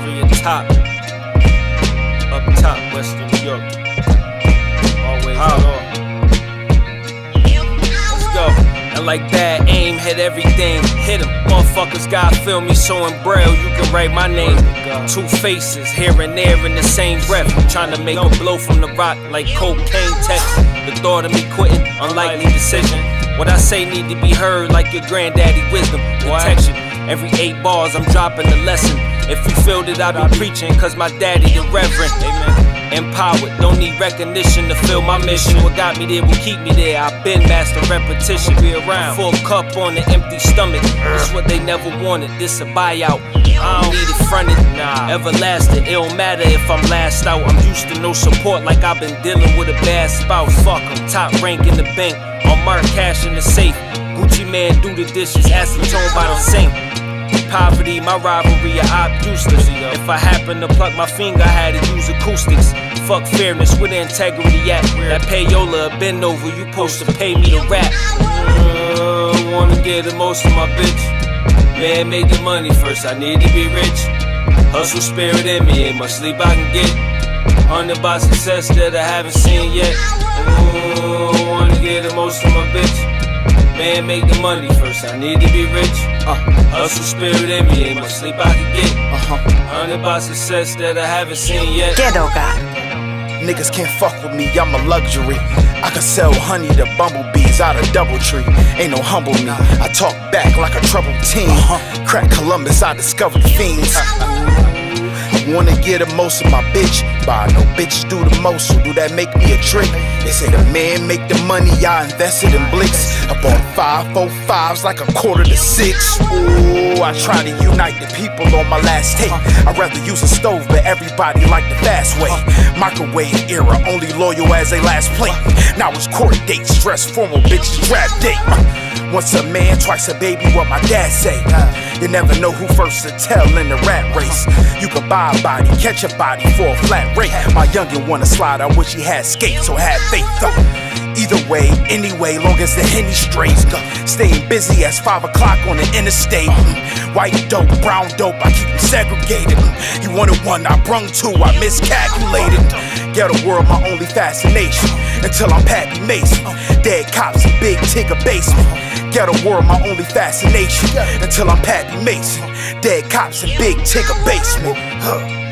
At top. Up top, Western New York. Always. Let's go. And like that, aim, hit everything, hit hit 'em. Motherfuckers got feel me so in braille, you can write my name. Two faces, here and there in the same breath. I'm trying to make a blow from the rock like cocaine text. The thought of me quitting, unlikely decision. What I say need to be heard like your granddaddy wisdom, protection. Every eight bars, I'm dropping a lesson. If you feel that I be preaching, cause my daddy the reverend. Amen. Empowered, don't need recognition to fill my mission. What got me there will keep me there. I've been master repetition. Be around. Full cup on an empty stomach. That's what they never wanted. This a buyout. I don't need it fronted. Nah, everlasting. It don't matter if I'm last out. I'm used to no support like I've been dealing with a bad spouse. Fuck 'em. Top rank in the bank. On mark cash in the safe. Gucci Mane do the dishes. Acetone by the sink. Poverty, my rivalry, I op useless. If I happen to pluck my finger, I had to use acoustics. Fuck fairness, where the integrity at? That payola bend over, you supposed to pay me to rap. Uh, wanna get the most of my bitch. Man, make the money first, I need to be rich. Hustle spirit in me, ain't much sleep I can get. Hundred by success that I haven't seen yet. Uh, wanna get the most of my bitch. Man, make the money first. I need to be rich. Uh, hustle spirit in me, ain't much sleep I can get. Uh-huh. Hundred by success that I haven't seen yet. GhettoGod. Niggas can't fuck with me, I'm a luxury. I can sell honey to bumblebees out of Doubletree. Ain't no humble me. I talk back like a troubled teen. Crack Columbus, I discovered fiends. Wanna get the most of my bitch, but I know bitches do the most, so do that make me a trick? They say the man make the money, I invested in blicks. I bought five, four fives like a quarter to six. Ooh, I try to unite the people on my last tape. I'd rather use a stove, but everybody like the fast way. Microwave era, only loyal as they last plate. Now it's court dates, dress formal, bitches draft date. Uh, once a man, twice a baby, what my dad say. Uh, you never know who first to tell in the rat race. Buy body, catch a body for a flat rate. My youngin' wanna slide, I wish he had skates, so have faith though. Either way, anyway, long as the henny strays. Staying busy as 5 o'clock on the interstate. Mm. White dope, brown dope, I keep them segregated. Mm. You wanted one, I brung two, I miscalculated. Ghetto world, my only fascination. Until I'm Pappy Mason. Dead cops and big tigger basement. Ghetto world, my only fascination. Until I'm Pappy Mason. Dead cops and big tigger basement. Huh.